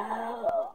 Oh.